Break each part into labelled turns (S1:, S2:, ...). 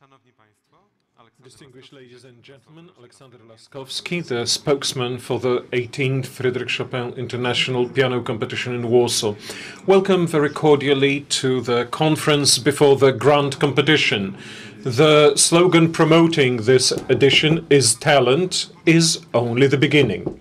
S1: Szanowni Państwo, Aleksander
S2: Distinguished ladies and gentlemen, Alexander. Laskowski, the spokesman for the 18th Fryderyk Chopin International Piano Competition in Warsaw. Welcome very cordially to the conference before the Grand Competition. The slogan promoting this edition is Talent is only the beginning.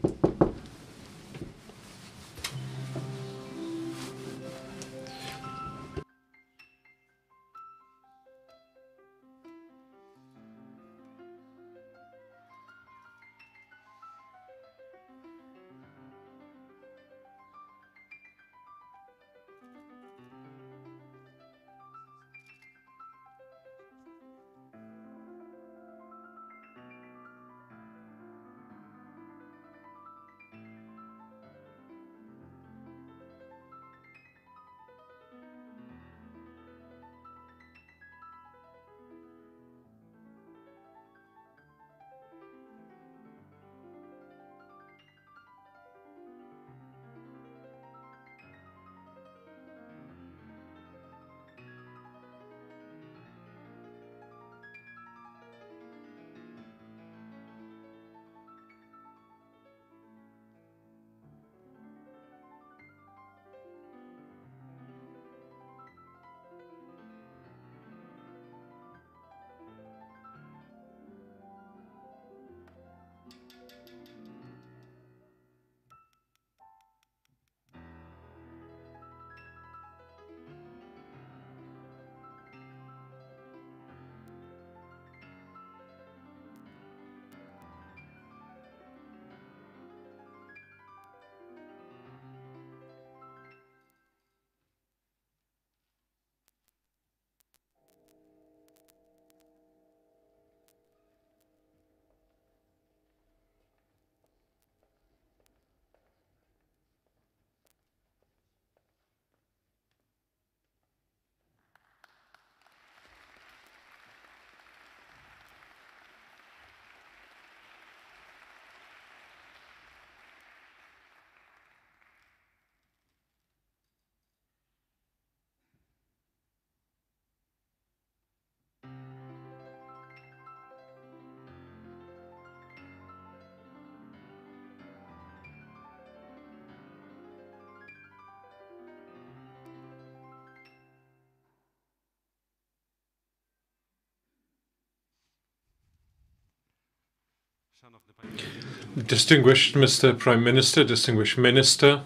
S2: Distinguished Mr. Prime Minister, distinguished Minister,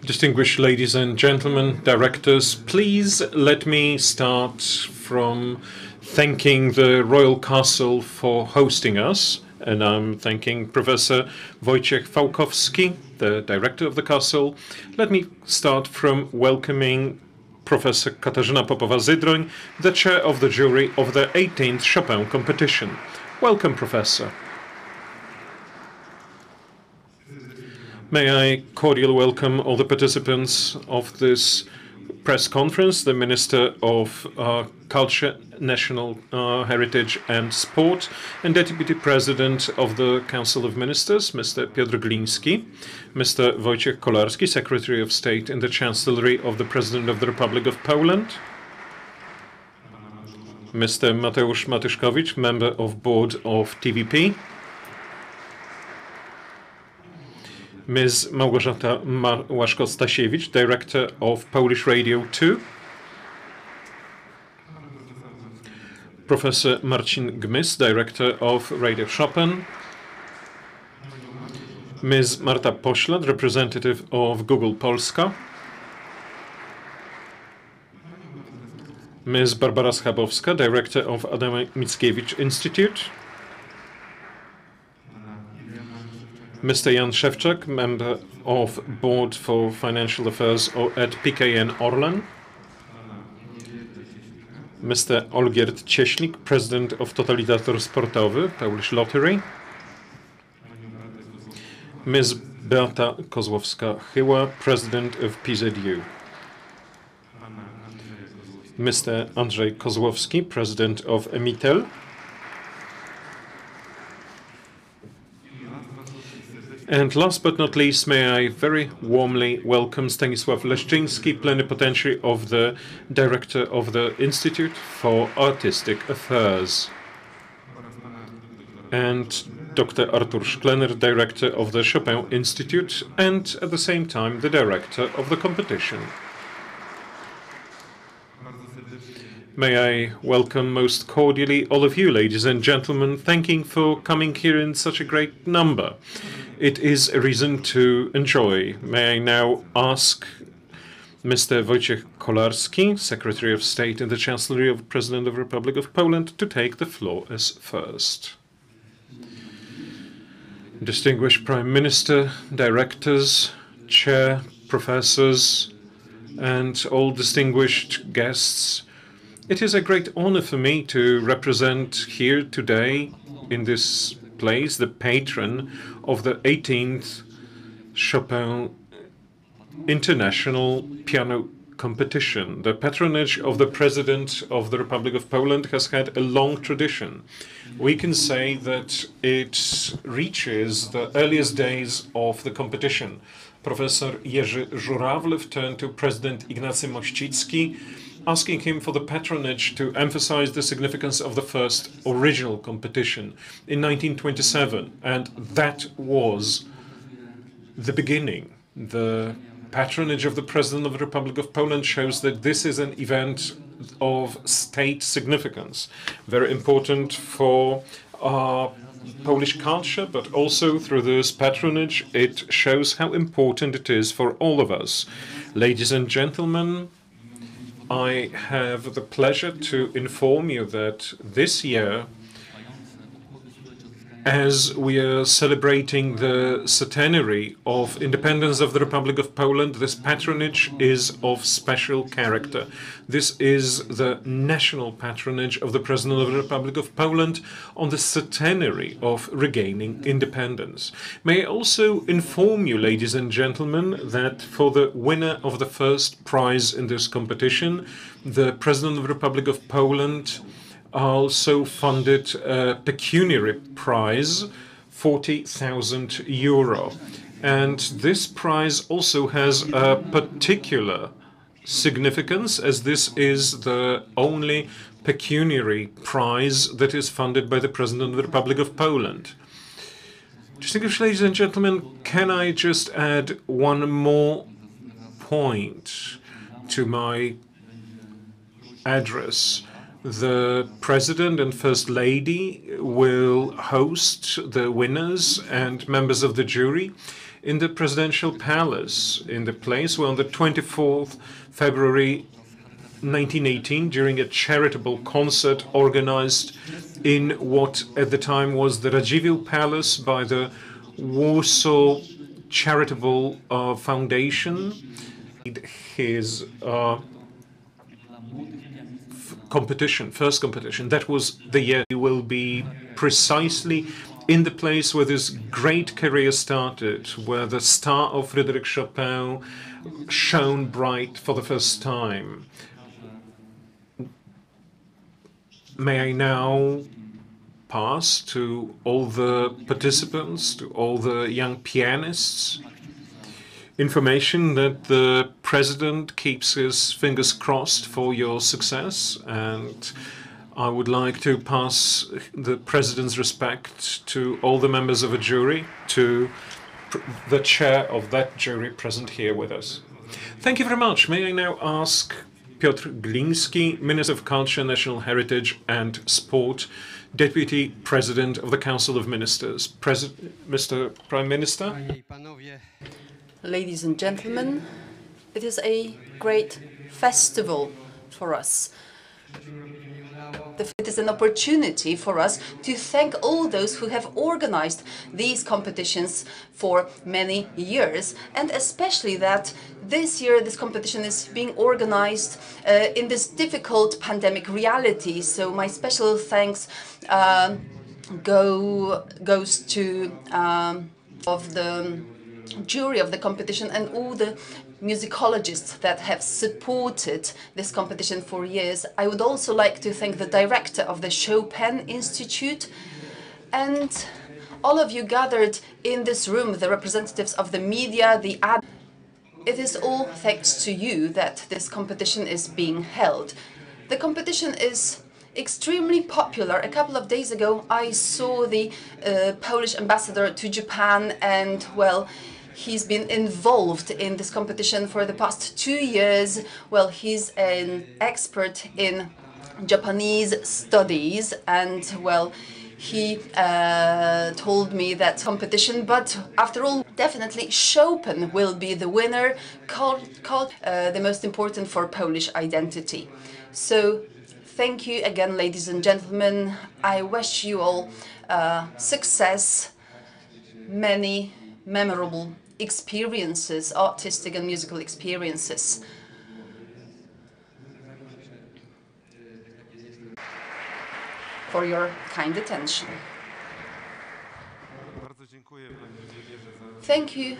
S2: distinguished ladies and gentlemen, directors, please let me start from thanking the Royal Castle for hosting us. And I'm thanking Professor Wojciech Fałkowski, the director of the castle. Let me start from welcoming Professor Katarzyna Popowa-Zydroń, the chair of the jury of the 18th Chopin competition. Welcome, Professor. May I cordially welcome all the participants of this press conference, the Minister of uh, Culture, National uh, Heritage and Sport, and Deputy President of the Council of Ministers, Mr. Piotr Gliński, Mr. Wojciech Kolarski, Secretary of State in the Chancellery of the President of the Republic of Poland, Mr. Mateusz Matyszkowicz, Member of Board of TVP, Ms. Małgorzata Ma- Łaszko-Stasiewicz, Director of Polish Radio 2. Professor Marcin Gmys, Director of Radio Chopin. Ms. Marta Poślad, Representative of Google Polska. Ms. Barbara Schabowska, Director of Adam Mickiewicz Institute. Mr. Jan Szewczak, member of Board for Financial Affairs at PKN Orlen. Mr. Olgierd Cieślik, President of Totalizator Sportowy, Polish Lottery. Ms. Beata Kozłowska-Chyła, President of PZU. Mr. Andrzej Kozłowski, President of Emitel. And last but not least, may I very warmly welcome Stanisław Leszczyński, Plenipotentiary of the Director of the Institute for Artistic Affairs, and Dr. Artur Szklener, Director of the Chopin Institute, and at the same time, the Director of the competition. May I welcome most cordially all of you, ladies and gentlemen, thanking for coming here in such a great number. It is a reason to enjoy. May I now ask Mr. Wojciech Kolarski, Secretary of State in the Chancellery of President of the Republic of Poland, to take the floor as first. Distinguished Prime Minister, directors, chair, professors, and all distinguished guests, it is a great honor for me to represent here today in this place the patron of the 18th Chopin International Piano Competition. The patronage of the President of the Republic of Poland has had a long tradition. We can say that it reaches the earliest days of the competition. Professor Jerzy Żurawlew turned to President Ignacy Mościcki asking him for the patronage to emphasize the significance of the first original competition in 1927. And that was the beginning. The patronage of the President of the Republic of Poland shows that this is an event of state significance, very important for our Polish culture, but also through this patronage, it shows how important it is for all of us. Ladies and gentlemen, I have the pleasure to inform you that this year, as we are celebrating the centenary of independence of the Republic of Poland, this patronage is of special character. This is the national patronage of the President of the Republic of Poland on the centenary of regaining independence. May I also inform you, ladies and gentlemen, that for the winner of the first prize in this competition, the President of the Republic of Poland also funded a pecuniary prize, 40,000 euro. And this prize also has a particular significance, as this is the only pecuniary prize that is funded by the President of the Republic of Poland. Distinguished ladies and gentlemen, can I just add one more point to my address? The President and First Lady will host the winners and members of the jury in the Presidential Palace, in the place. Where on the 24th February 1918, during a charitable concert organized in what at the time was the Radziwiłł Palace by the Warsaw Charitable uh, Foundation, his uh, competition, first competition. That was the year he will be precisely in the place where this great career started, where the star of Frédéric Chopin shone bright for the first time. May I now pass to all the participants, to all the young pianists, information that the president keeps his fingers crossed for your success and I would like to pass the president's respect to all the members of a jury, to the chair of that jury present here with us. Thank you very much. May I now ask Piotr Gliński, Minister of Culture, National Heritage and Sport, Deputy President of the Council of Ministers. Pres Mr. Prime Minister.
S3: Ladies and gentlemen, it is a great festival for us. It is an opportunity for us to thank all those who have organized these competitions for many years, and especially that this year this competition is being organized uh, in this difficult pandemic reality. So my special thanks uh, go goes to um, of the jury of the competition and all the musicologists that have supported this competition for years. I would also like to thank the director of the Chopin Institute and all of you gathered in this room, the representatives of the media, the ad. It is all thanks to you that this competition is being held. The competition is extremely popular. A couple of days ago, I saw the uh, Polish ambassador to Japan, and well, he's been involved in this competition for the past two years. Well, he's an expert in Japanese studies, and well, he uh, told me that competition, but after all, definitely Chopin will be the winner, called, called uh, the most important for Polish identity. So, thank you again, ladies and gentlemen. I wish you all uh, success, many memorable experiences, artistic and musical experiences. for your kind attention. Thank you,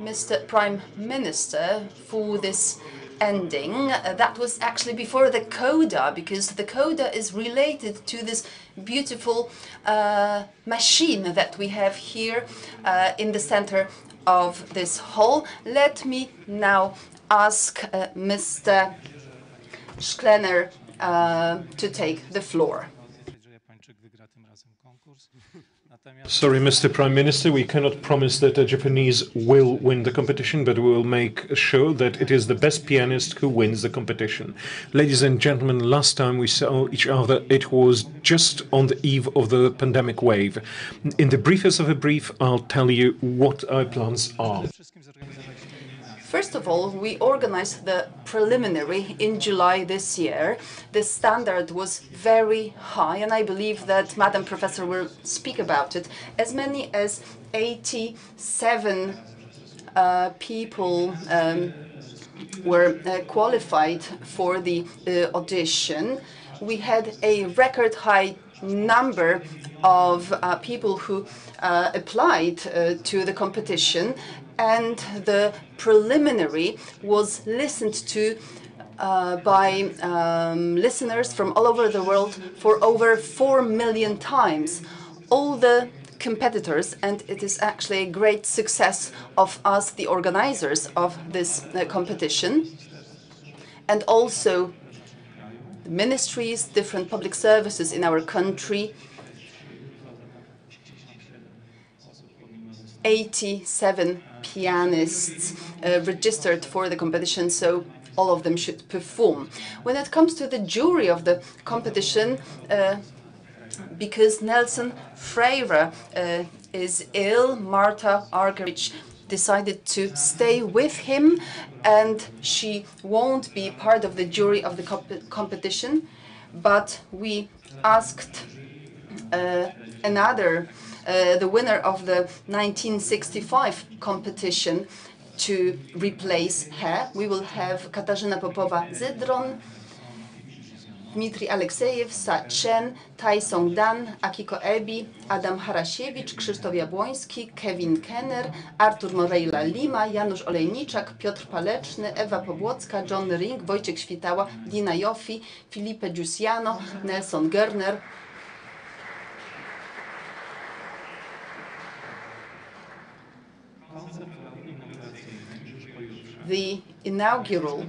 S3: Mr. Prime Minister, for this ending. That was actually before the coda, because the coda is related to this beautiful uh, machine that we have here uh, in the center of this hall. Let me now ask uh, Mr. Szklener uh, to take the floor.
S2: Sorry, Mr. Prime Minister, we cannot promise that a Japanese will win the competition, but we will make sure that it is the best pianist who wins the competition. Ladies and gentlemen, last time we saw each other, it was just on the eve of the pandemic wave. In the briefest of a brief, I'll tell you what our plans are.
S3: First of all, we organized the preliminary in July this year. The standard was very high, and I believe that Madam Professor will speak about it. As many as 87 uh, people um, were uh, qualified for the uh, audition. We had a record high number of uh, people who uh, applied uh, to the competition, and the preliminary was listened to uh, by um, listeners from all over the world for over 4 million times. All the competitors, and it is actually a great success of us, the organizers of this uh, competition, and also the ministries, different public services in our country. 87 pianists uh, registered for the competition, so all of them should perform. When it comes to the jury of the competition, uh, because Nelson Freire uh, is ill, Martha Argerich decided to stay with him, and she won't be part of the jury of the comp- competition. But we asked uh, another, the winner of the 1965 competition, to replace her. We will have Katarzyna Popowa-Zydron, Dmitry Aleksejew, Sa Chen, Tai Song Dan, Akiko Ebi, Adam Harasiewicz, Krzysztof Jabłoński, Kevin Kenner, Artur Moreira Lima, Janusz Olejniczak, Piotr Paleczny, Ewa Pobłocka, John Ring, Wojciech Świtała, Dina Joffi, Filipe Giussiano, Nelson Gerner. The inaugural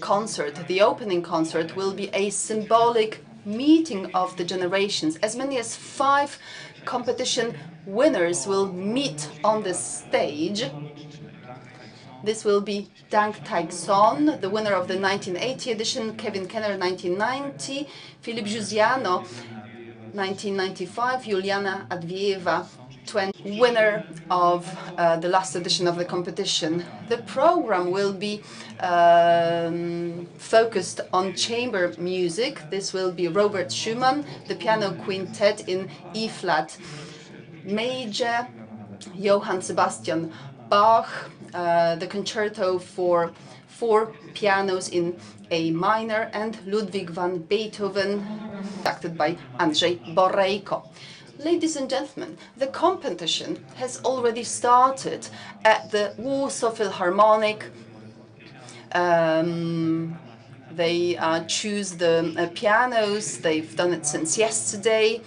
S3: concert, the opening concert, will be a symbolic meeting of the generations. As many as five competition winners will meet on the stage. This will be Dang Thai Son, the winner of the 1980 edition, Kevin Kenner 1990, Philippe Giusiano 1995, Yulianna Avdeeva 20, winner of uh, the last edition of the competition. The program will be um, focused on chamber music. This will be Robert Schumann, the piano quintet in E flat major, Johann Sebastian Bach, uh, the concerto for four pianos in A minor, and Ludwig van Beethoven, conducted by Andrzej Borejko. Ladies and gentlemen, the competition has already started at the Warsaw Philharmonic. Um, they uh, choose the uh, pianos, they've done it since yesterday,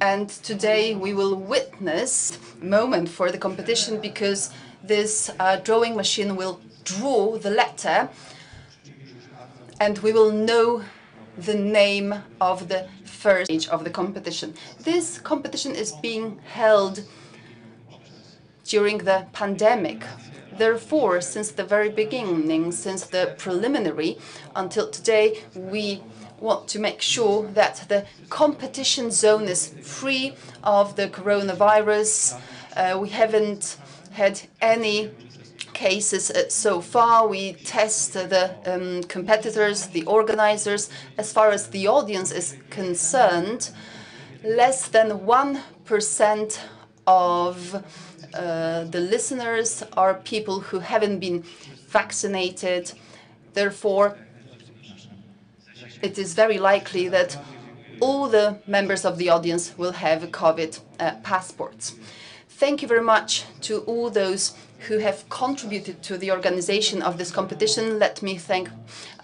S3: And today we will witness moment for the competition because this uh, drawing machine will draw the letter. And we will know the name of the first stage of the competition. This competition is being held during the pandemic. Therefore, since the very beginning, since the preliminary until today, we want to make sure that the competition zone is free of the coronavirus. Uh, we haven't had any cases uh, so far. We test the um, competitors, the organizers. As far as the audience is concerned, less than 1% of uh, the listeners are people who haven't been vaccinated. Therefore, it is very likely that all the members of the audience will have COVID uh, passports. Thank you very much to all those who have contributed to the organization of this competition. Let me thank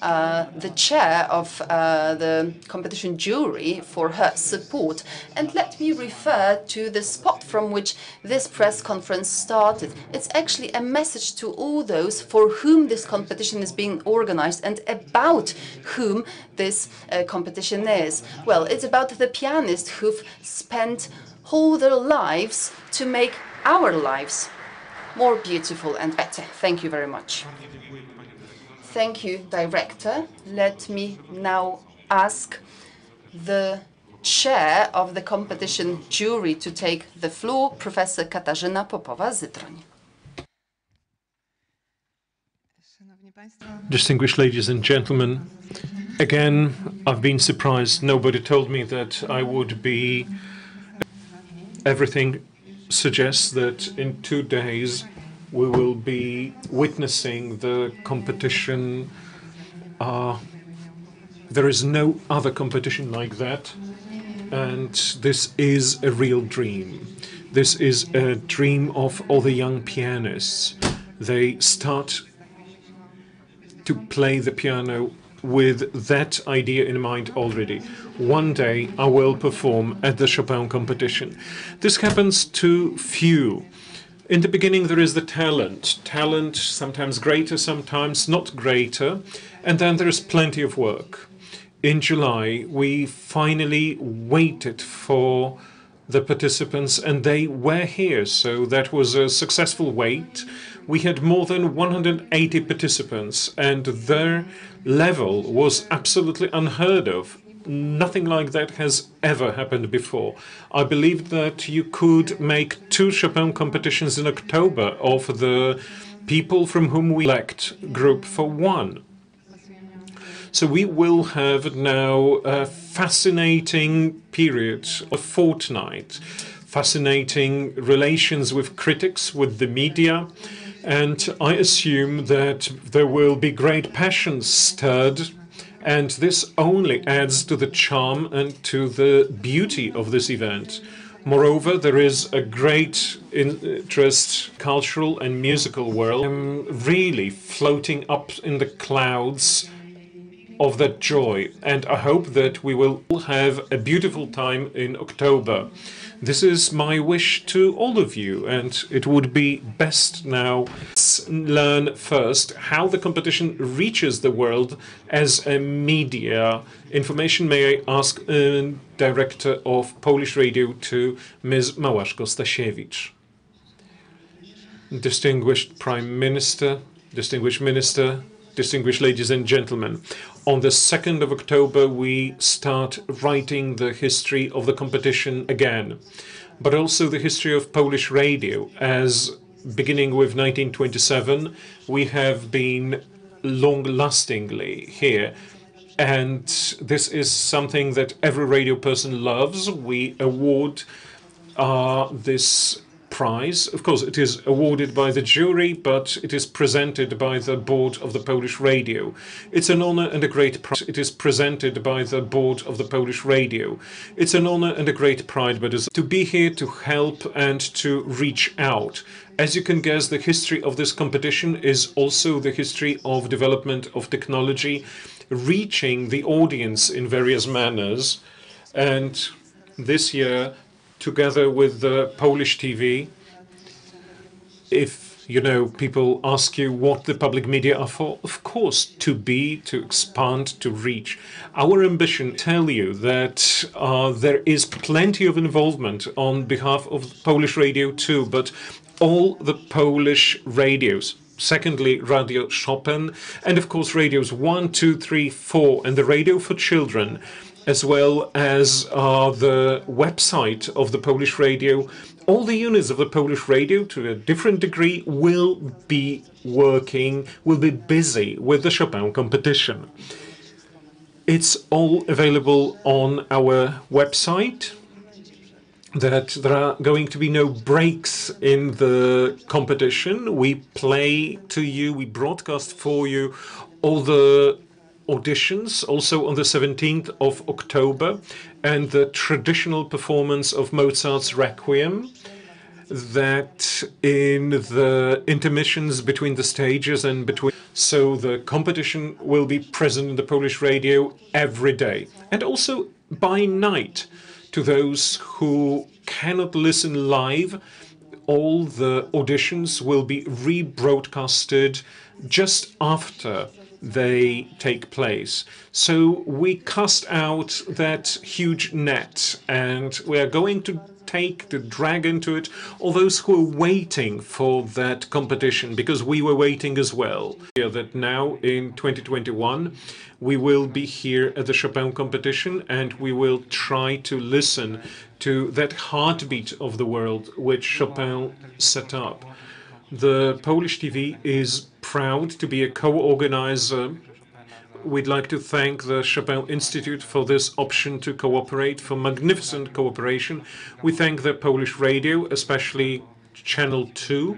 S3: uh, the chair of uh, the competition jury for her support. And let me refer to the spot from which this press conference started. It's actually a message to all those for whom this competition is being organized and about whom this uh, competition is. Well, it's about the pianists who've spent all their lives to make our lives more beautiful and better. Thank you very much. Thank you, Director. Let me now ask the chair of the competition jury to take the floor, Professor Katarzyna
S4: Popowa-Zydroń.
S2: Distinguished ladies and gentlemen, again, I've been surprised. Nobody told me that I would be. Everything suggests that in two days we will be witnessing the competition. Uh, there is no other competition like that, and this is a real dream. This is a dream of all the young pianists. They start to play the piano with that idea in mind already. One day I will perform at the Chopin competition. This happens to few. In the beginning, there is the talent. Talent, sometimes greater, sometimes not greater. And then there is plenty of work. In July, we finally waited for the participants and they were here. So that was a successful wait. We had more than 180 participants and their level was absolutely unheard of. Nothing like that has ever happened before. I believe that you could make two Chopin competitions in October of the people from whom we elect group for one. So we will have now a fascinating period, a fortnight, fascinating relations with critics, with the media, and I assume that there will be great passion stirred, and this only adds to the charm and to the beauty of this event. Moreover, there is a great interest, cultural and musical world. I'm really floating up in the clouds of that joy, and I hope that we will all have a beautiful time in October. This is my wish to all of you, and it would be best now learn first how the competition reaches the world as a media. Information may I ask uh, director of Polish Radio to Ms. Małaszko Stasiewicz. Distinguished Prime Minister, distinguished Minister, distinguished ladies and gentlemen. On the 2nd of October, we start writing the history of the competition again, but also the history of Polish radio, as beginning with 1927, we have been long lastingly here. And this is something that every radio person loves. We award uh, this prize. Of course, it is awarded by the jury, but it is presented by the board of the Polish radio. It's an honor and a great prize. It is presented by the board of the Polish radio. It's an honor and a great pride, but is to be here to help and to reach out. As you can guess, the history of this competition is also the history of development of technology, reaching the audience in various manners. And this year, together with the Polish TV. If you know, people ask you what the public media are for. Of course, to be, to expand, to reach. Our ambition tell you that uh, there is plenty of involvement on behalf of Polish Radio too, but all the Polish radios, secondly, Radio Chopin, and of course, radios one, two, three, four, and the radio for children, as well as uh, the website of the Polish radio all the units of the Polish radio, to a different degree, will be working, will be busy with the Chopin competition. It's all available on our website. That there are going to be no breaks in the competition. We play to you, we broadcast for you all the auditions also on the 17th of October and the traditional performance of Mozart's Requiem that in the intermissions between the stages and between so the competition will be present in the Polish radio every day. And also by night to those who cannot listen live all the auditions will be rebroadcasted just after they take place. So we cast out that huge net and we are going to take the drag into it all those who are waiting for that competition because we were waiting as well. That now in 2021 we will be here at the Chopin competition and we will try to listen to that heartbeat of the world which Chopin set up. The Polish TV is proud to be a co-organizer. We'd like to thank the Chopin Institute for this option to cooperate, for magnificent cooperation. We thank the Polish radio, especially Channel 2,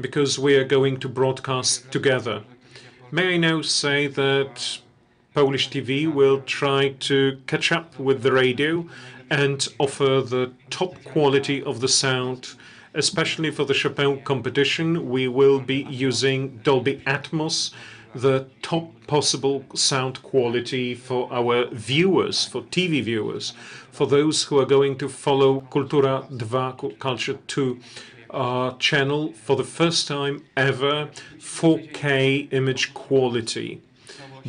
S2: because we are going to broadcast together. May I now say that Polish TV will try to catch up with the radio and offer the top quality of the sound especially for the Chopin competition, we will be using Dolby Atmos, the top possible sound quality for our viewers, for TV viewers, for those who are going to follow Kultura 2, Culture 2 uh, channel for the first time ever, 4K image quality.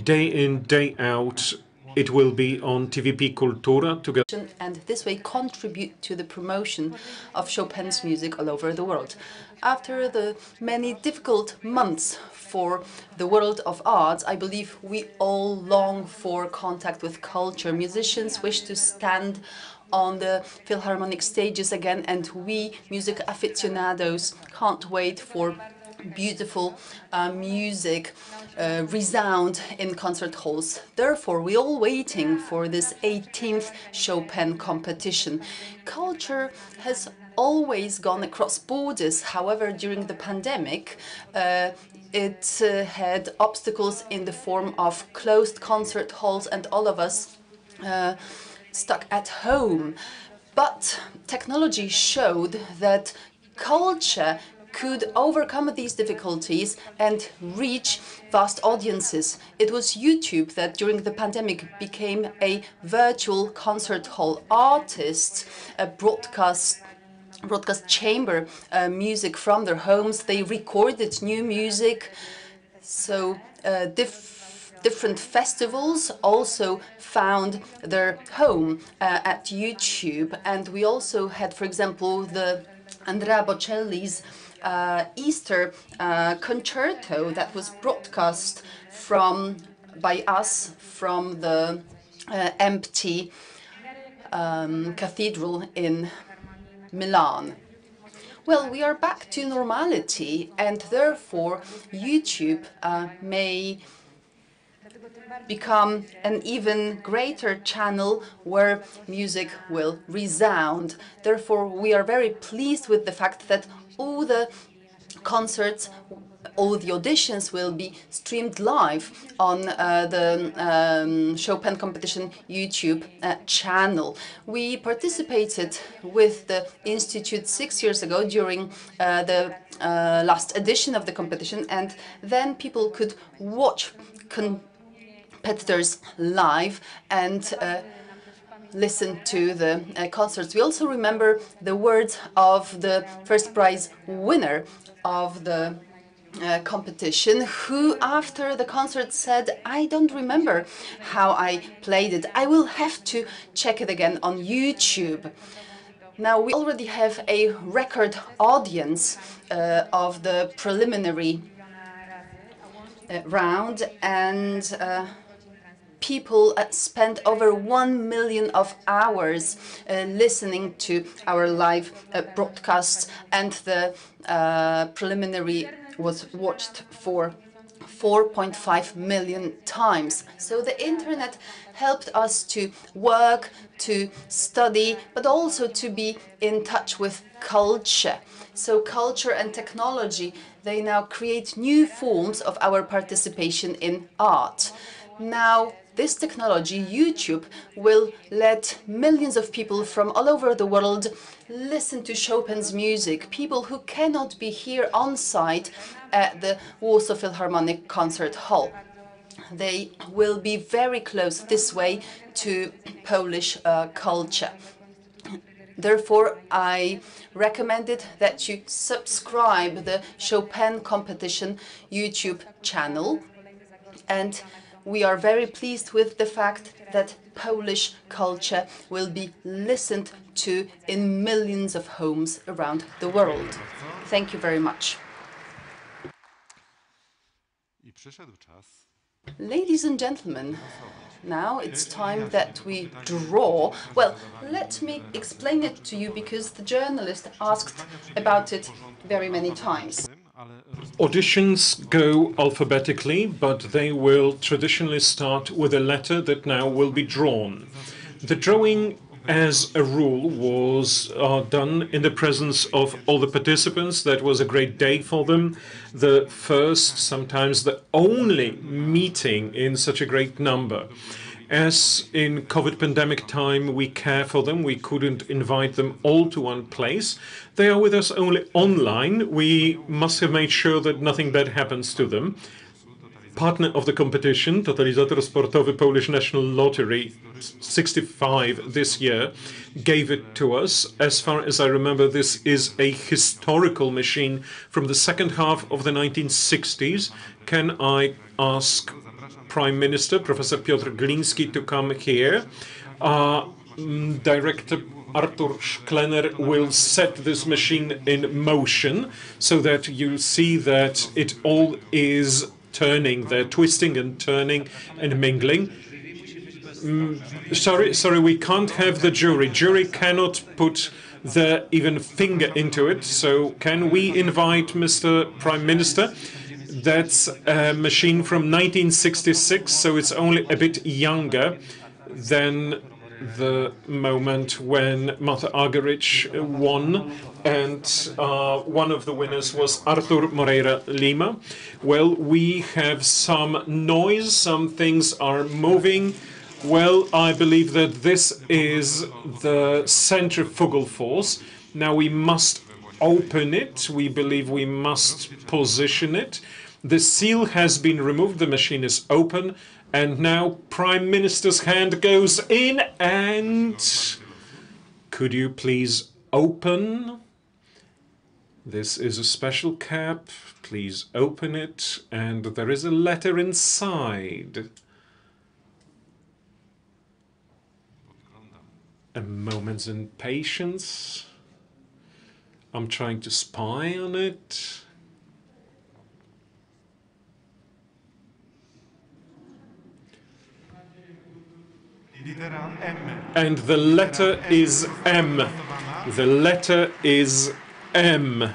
S2: Day in, day out, it will be on TVP Kultura together.
S3: And this way contribute to the promotion of Chopin's music all over the world. After the many difficult months for the world of arts, I believe we all long for contact with culture. Musicians wish to stand on the Philharmonic stages again, and we, music aficionados, can't wait for beautiful uh, music uh, resound in concert halls. Therefore, we're all waiting for this 18th Chopin competition. Culture has always gone across borders. However, during the pandemic, uh, it uh, had obstacles in the form of closed concert halls and all of us uh, stuck at home. But technology showed that culture could overcome these difficulties and reach vast audiences. It was YouTube that during the pandemic became a virtual concert hall. Artists uh, broadcast broadcast chamber uh, music from their homes. They recorded new music. So uh, diff different festivals also found their home uh, at YouTube. And we also had, for example, the Andrea Bocelli's uh, Easter uh, concerto that was broadcast from by us from the uh, empty um, cathedral in Milan. Well, we are back to normality, and therefore YouTube uh, may become an even greater channel where music will resound. Therefore, we are very pleased with the fact that all the concerts all the auditions will be streamed live on uh, the um, Chopin competition YouTube uh, channel. We participated with the Institute six years ago during uh, the uh, last edition of the competition and then people could watch competitors live and uh, listen to the uh, concerts. We also remember the words of the first prize winner of the uh, competition, who after the concert said, I don't remember how I played it. I will have to check it again on YouTube. Now, we already have a record audience uh, of the preliminary uh, round, and uh, people uh, spent over 1 million of hours uh, listening to our live uh, broadcasts, and the preliminary was watched for 4.5 million times. So the internet helped us to work, to study, but also to be in touch with culture. So culture and technology, they now create new forms of our participation in art. Now, this technology, YouTube, will let millions of people from all over the world listen to Chopin's music, people who cannot be here on site at the Warsaw Philharmonic Concert Hall. They will be very close this way to Polish uh, culture. Therefore, I recommended that you subscribe the Chopin competition YouTube channel and we are very pleased with the fact that Polish culture will be listened to in millions of homes around the world. Thank you very much.
S1: I przyszedł czas.
S3: Ladies and gentlemen, now it's time that we draw. Well, let me explain it to you because the journalist asked about it very many times.
S2: Auditions go alphabetically, but they will traditionally start with a letter that now will be drawn. The drawing, as a rule, was uh, done in the presence of all the participants. That was a great day for them. The first, sometimes the only meeting in such a great number. As in COVID pandemic time, we care for them. We couldn't invite them all to one place. They are with us only online. We must have made sure that nothing bad happens to them. Partner of the competition, Totalizator Sportowy Polish National Lottery 65 this year, gave it to us. As far as I remember, this is a historical machine from the second half of the 1960s. Can I ask Prime Minister, Professor Piotr Gliński, to come here? Uh, mm, Director Artur Szklener will set this machine in motion so that you'll see that it all is turning, they're twisting and turning and mingling. Mm, sorry, sorry, we can't have the jury. Jury cannot put their even finger into it. So can we invite Mr. Prime Minister? That's a machine from 1966, so it's only a bit younger than the moment when Martha Argerich won, and uh, one of the winners was Artur Moreira Lima. Well, we have some noise, some things are moving. Well, I believe that this is the centrifugal force. Now we must open it. We believe we must position it. The seal has been removed. The machine is open. And now Prime Minister's hand goes in and could you please open? This is a special cap. Please open it and there is a letter inside. A moment's impatience. I'm trying to spy on it. And the letter is M. The letter is M.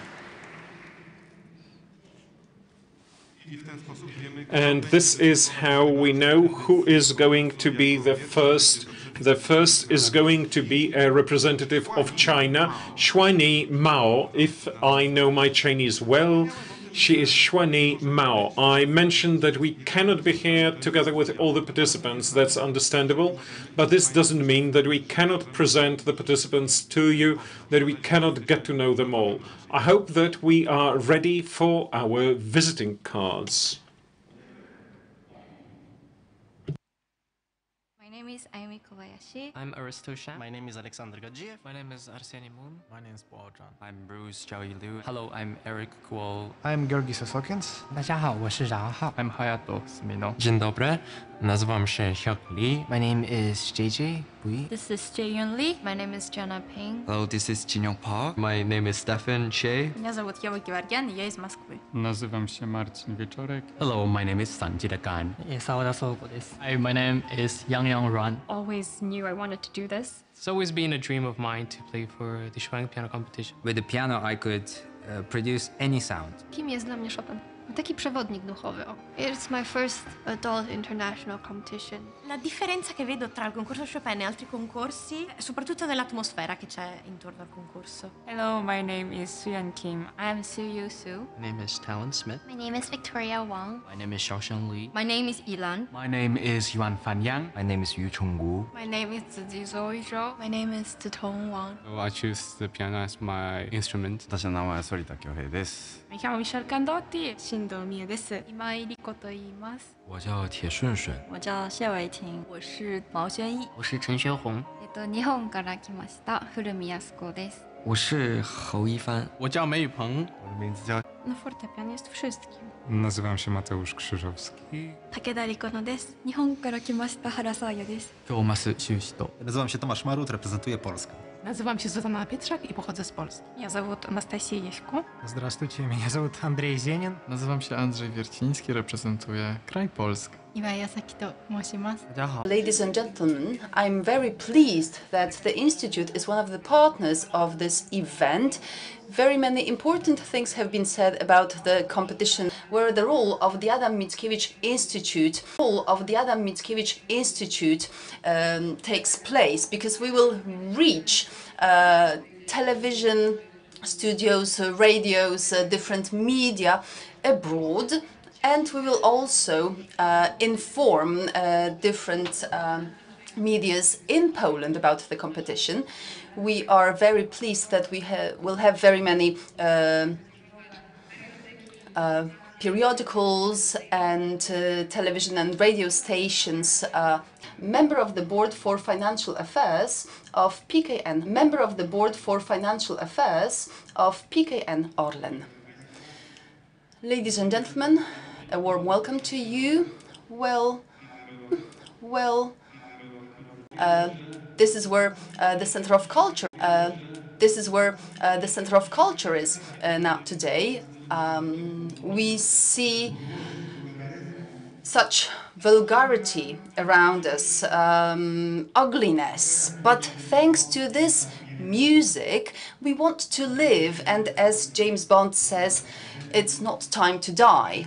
S2: And this is how we know who is going to be the first. The first is going to be a representative of China, Xuanyi Mao. If I know my Chinese well, she is Xuanyi Mao. I mentioned that we cannot be here together with all the participants. That's understandable. But this doesn't mean that we cannot present the participants to you, that we cannot get to know them all. I hope that we are ready for our visiting cards.
S5: name is Ayumi Kobayashi.
S6: I'm Aristo Sham.
S7: My name is Alexander Gadjiev.
S6: My name is Arsenii Mun.
S8: My name is Paul John.
S6: I'm Bruce Zhao Liu. Hello, I'm Eric Guo.
S9: I'm
S10: Georgijs Osokins.
S6: I'm Hayato Sumino.
S11: Dzień dobry, nazywam się Hyuk Lee.
S7: My name is JJ. Bui.
S5: This is Jae-Yun Lee. My name is Jenna Ping.
S11: Hello, this is Jinyoung Park. My name is Stefan Che.
S5: Меня зовут Ева Геворгян, я из Москвы.
S12: Называм się Marcin
S11: Hello, my name is
S10: Sanji Dakan.
S6: Hi, my name is Yang Yang Ran.
S5: Always knew I wanted to do this.
S6: It's always been a dream of mine to play for the Chopin piano competition.
S8: With the piano, I could uh, produce any sound.
S5: Kim jest dla mnie Chopin? Taki przewodnik duchowy. O. It's my first adult international competition.
S13: La differenza che vedo tra il concorso Chopin e altri concorsi è soprattutto nell'atmosfera che c'è intorno al concorso.
S14: Hello, my name is Suyan Kim.
S5: I am Su Yu Su.
S11: My name is Talon Smith.
S5: My name is Victoria Wang.
S11: My name is Xiaoxiang Li.
S5: My name is Ilan.
S8: My name is Yuan Fan Yang. My name is Yu Chonggu.
S5: My name is Zizi Zoizhou. My name is Zitong Wang.
S12: So I choose the piano as my instrument.
S15: 私の名前は反田恭平です。
S14: Chiamo Michelle Candotti. Shindo Mie です。
S5: 今井莉子と言います。
S11: 我叫铁顺顺。
S16: 我叫谢伟婷，我是毛轩逸，
S6: 我是陈学红。
S5: えっと日本から来ました古見康子です。
S11: 我是侯一帆。
S6: 我叫梅雨鹏。
S15: 我的名字叫
S14: Na fortepianie jest wszystkim.
S12: Nazywam się Mateusz Krzyżowski.
S13: 武田理子乃です。
S5: 日本から来ました原沢也です。
S11: Tomas Siusto.
S7: Nazywam się Tomasz Marut, reprezentuję Polskę.
S14: Nazywam się Zuzanna Pietrzak i pochodzę z Polski. Ja zowód Anastasię Jeśku.
S9: Здравствуйте, меня зовут Андрей Зенин.
S12: Nazywam się Andrzej Wierciński, reprezentuję kraj Polski.
S5: 岩井崎と申します。
S6: 大家好。
S3: Ladies and gentlemen, I'm very pleased that the Institute is one of the partners of this event. Very many important things have been said about the competition, Where the role of the Adam Mickiewicz Institute, role of the Adam Mickiewicz Institute um, takes place, because we will reach uh, television studios, uh, radios, uh, different media abroad and we will also uh, inform uh, different um, medias in Poland about the competition. We are very pleased that we ha will have very many um uh, periodicals and uh, television and radio stations. Uh, member of the board for financial affairs of PKN. Member of the board for financial affairs of PKN Orlen. Ladies and gentlemen, a warm welcome to you. Well, well, uh, this is where uh, the Center of Culture. This is where uh, the Center of Culture is uh, now today. Um, we see such vulgarity around us, um, ugliness, but thanks to this music, we want to live, and as James Bond says, it's not time to die.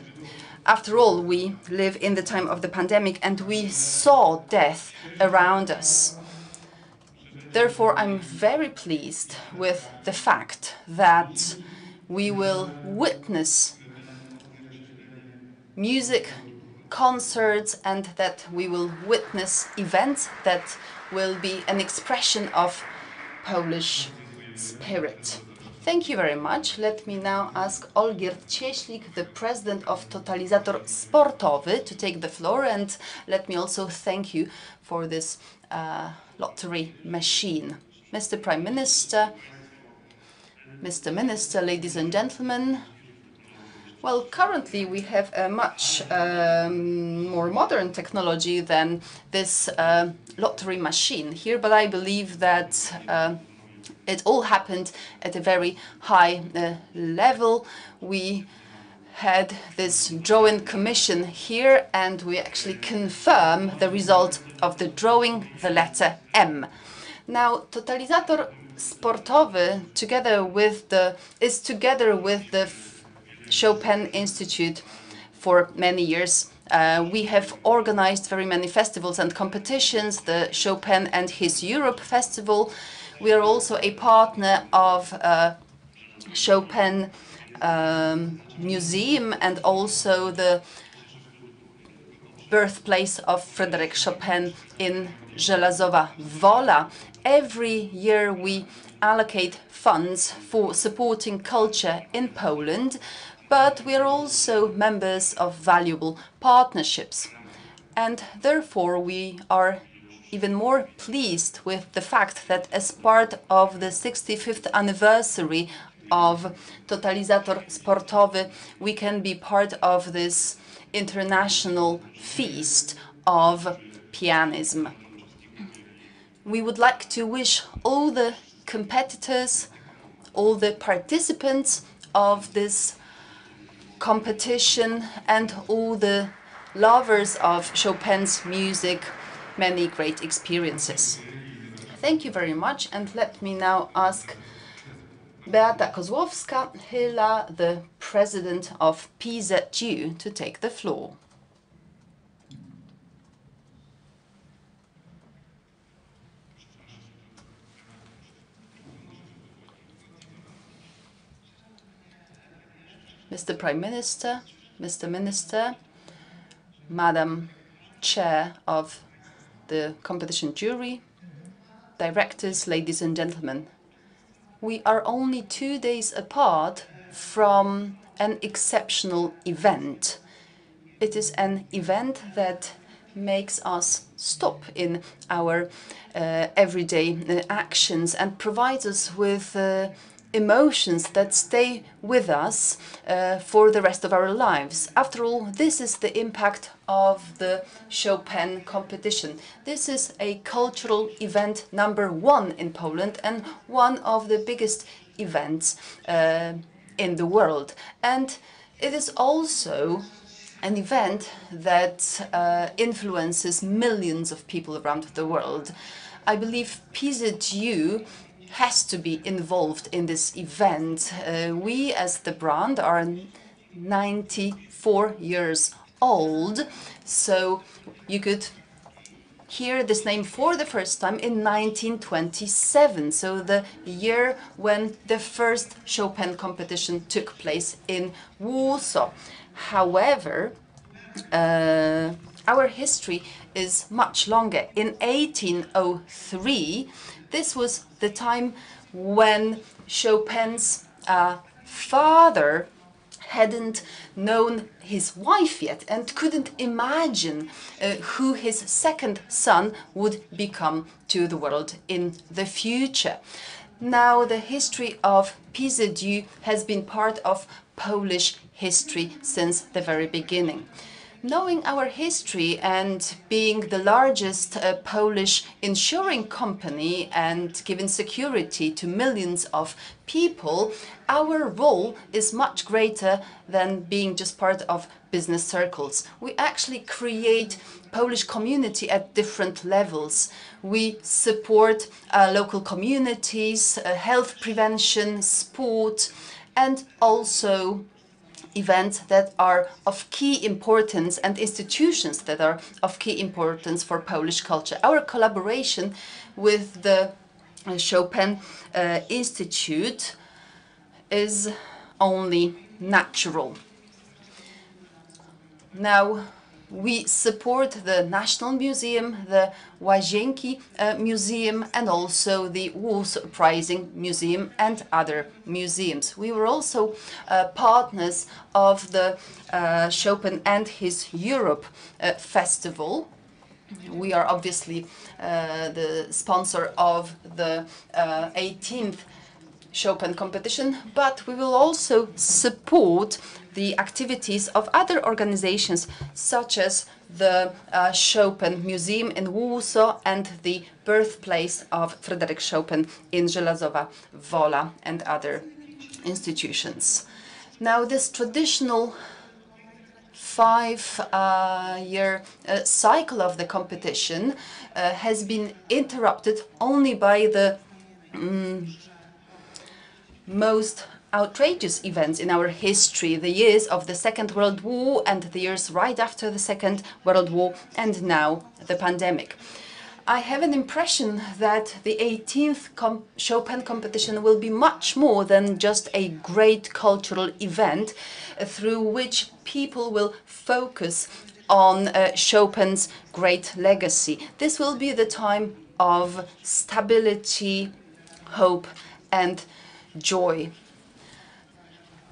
S3: After all, we live in the time of the pandemic and we saw death around us. Therefore, I'm very pleased with the fact that we will witness music, concerts, and that we will witness events that will be an expression of Polish spirit. Thank you very much. Let me now ask Olgierd Cieślik, the president of Totalizator Sportowy, to take the floor. And let me also thank you for this uh, lottery machine. Mr. Prime Minister, Mr. Minister, ladies and gentlemen, well, currently we have a much um, more modern technology than this uh, lottery machine here, but I believe that uh, it all happened at a very high uh, level. We had this drawing commission here and we actually confirm the result of the drawing, the letter M. Now, Totalizator Sportowy together with the is together with the Chopin Institute for many years. Uh, we have organized very many festivals and competitions, the Chopin and His Europe Festival. We are also a partner of uh, Chopin um, Museum and also the birthplace of Frédéric Chopin in Żelazowa Wola. Every year we allocate funds for supporting culture in Poland, but we are also members of valuable partnerships. And therefore we are even more pleased with the fact that as part of the 65th anniversary of Totalizator Sportowy, we can be part of this international feast of pianism. We would like to wish all the competitors, all the participants of this competition and all the lovers of Chopin's music many great experiences. Thank you very much and let me now ask Beata Kozłowska-Chyła, the president of PZU, to take the floor. Mr. Prime Minister, Mr. Minister, Madam Chair of the competition jury, directors, ladies and gentlemen. We are only two days apart from an exceptional event. It is an event that makes us stop in our uh, everyday uh, actions and provides us with uh, emotions that stay with us uh, for the rest of our lives. After all, this is the impact of the Chopin competition. This is a cultural event number one in Poland and one of the biggest events uh, in the world. And it is also an event that uh, influences millions of people around the world. I believe PZU has to be involved in this event. Uh, we, as the brand, are 94 years old, so you could hear this name for the first time in 1927, so the year when the first Chopin competition took place in Warsaw. However, uh, our history is much longer. In 1803, this was the time when Chopin's uh, father hadn't known his wife yet and couldn't imagine uh, who his second son would become to the world in the future. Now, the history of PZU has been part of Polish history since the very beginning. Knowing our history and being the largest uh, Polish insuring company and giving security to millions of people, our role is much greater than being just part of business circles. We actually create Polish community at different levels. We support uh, local communities, uh, health prevention, sport, and also events that are of key importance and institutions that are of key importance for Polish culture. Our collaboration with the uh, Chopin uh, Institute is only natural. Now, we support the National Museum, the Łazienki uh, Museum, and also the Warsaw Uprising Museum and other museums. We were also uh, partners of the uh, Chopin and His Europe Festival. We are obviously the sponsor of the 18th uh, Chopin competition, but we will also support the activities of other organizations such as the uh, Chopin Museum in Warsaw and the birthplace of Frederick Chopin in Żelazowa Wola and other institutions. Now this traditional five-year uh, uh, cycle of the competition uh, has been interrupted only by the um, most outrageous events in our history, the years of the Second World War and the years right after the Second World War, and now the pandemic. I have an impression that the 18th com Chopin competition will be much more than just a great cultural event through which people will focus on uh, Chopin's great legacy. This will be the time of stability, hope, and joy.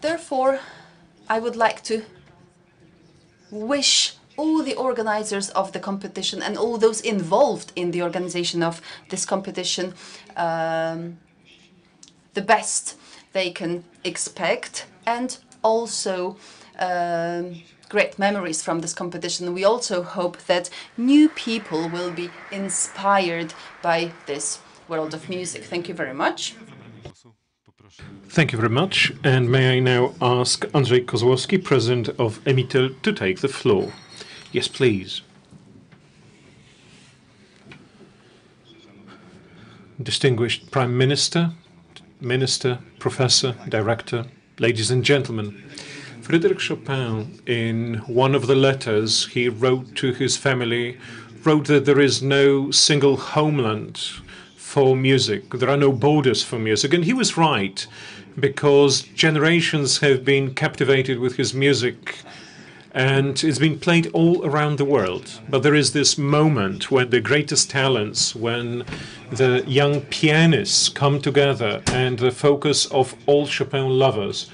S3: Therefore, I would like to wish all the organizers of the competition and all those involved in the organization of this competition um, the best they can expect and also um, great memories from this competition. We also hope that new people will be inspired by this world of music. Thank you very much.
S2: Thank you very much. And may I now ask Andrzej Kozłowski, President of Emitel, to take the floor. Yes, please. Distinguished Prime Minister, Minister, Professor, Director, ladies and gentlemen. Frédéric Chopin, in one of the letters he wrote to his family, wrote that there is no single homeland for music. There are no borders for music. And he was right, because generations have been captivated with his music and it's been played all around the world. But there is this moment when the greatest talents, when the young pianists come together and the focus of all Chopin lovers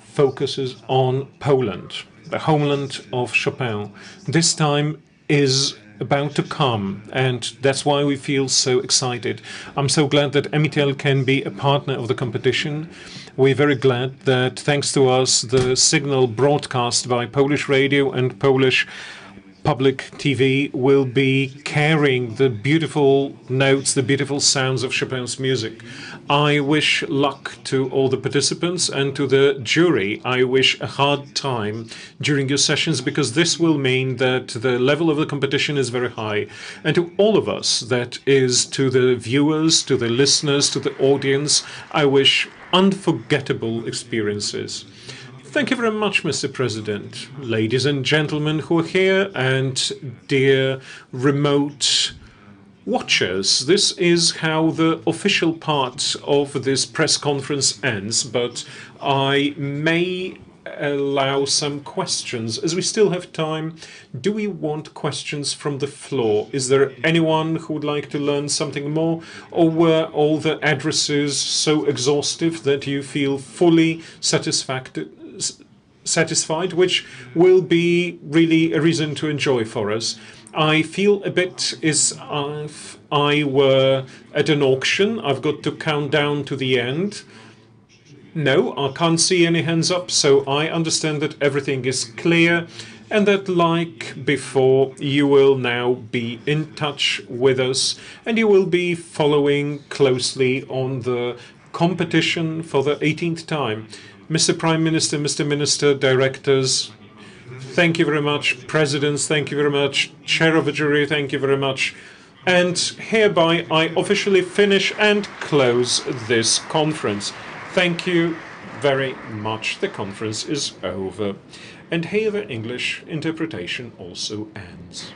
S2: focuses on Poland, the homeland of Chopin. This time is about to come, and that's why we feel so excited. I'm so glad that Emitel can be a partner of the competition. We're very glad that thanks to us, the signal broadcast by Polish radio and Polish public TV will be carrying the beautiful notes, the beautiful sounds of Chopin's music. I wish luck to all the participants and to the jury. I wish a hard time during your sessions because this will mean that the level of the competition is very high. And to all of us, that is to the viewers, to the listeners, to the audience, I wish unforgettable experiences. Thank you very much, Mr. President. Ladies and gentlemen who are here, and dear remote watchers, this is how the official part of this press conference ends, but I may allow some questions. As we still have time, do we want questions from the floor? Is there anyone who would like to learn something more? Or were all the addresses so exhaustive that you feel fully satisfied? Satisfied, which will be really a reason to enjoy for us. I feel a bit as if I were at an auction. I've got to count down to the end. No, I can't see any hands up, so I understand that everything is clear and that, like before, you will now be in touch with us and you will be following closely on the competition for the 18th time. Mr. Prime Minister, Mr. Minister, directors, thank you very much. Presidents, thank you very much. Chair of the jury, thank you very much. And hereby I officially finish and close this conference. Thank you very much. The conference is over. And here the English interpretation also ends.